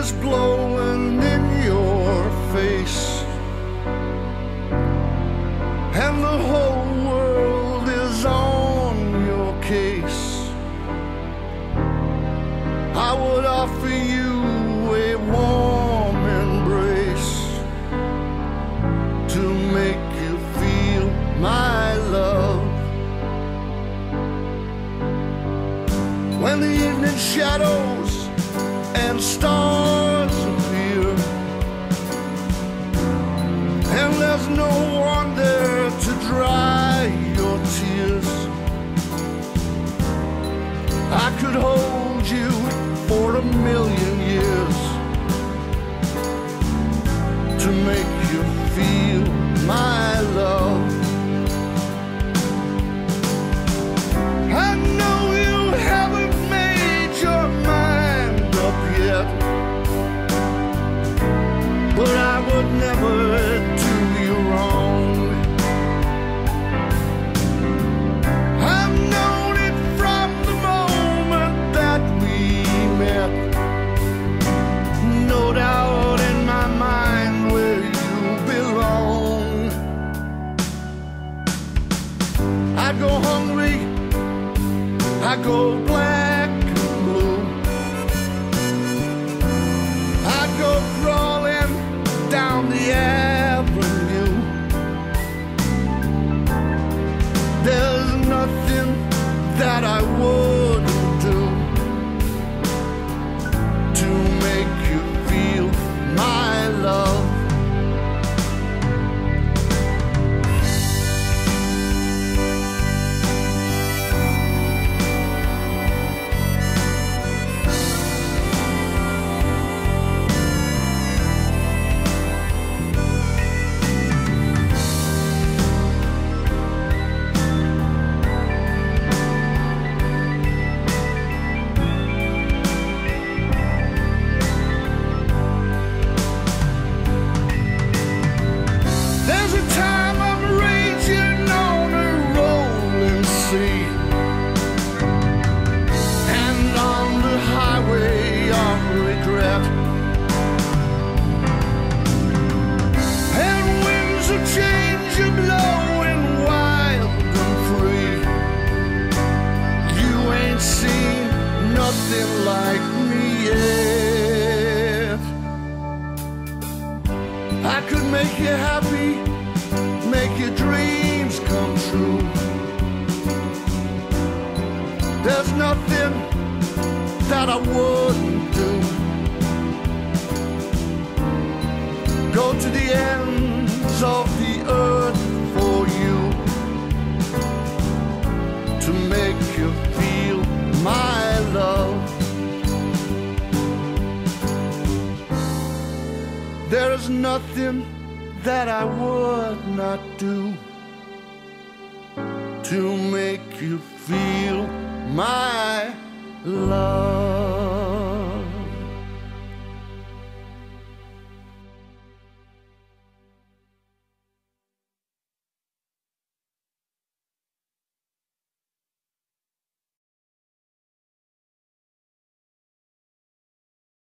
Is blowing in your face. And the whole world is on your case. I would offer you a warm embrace to make you feel my love. When the evening shadows and stars I go hungry, I go black and blue. I go crawling down the avenue. There's nothing that I wouldn't do to make you make you happy, make your dreams come true. There's nothing that I wouldn't do. Go to the ends of the earth for you to make you feel my love. There is nothing that I would not do to make you feel my love.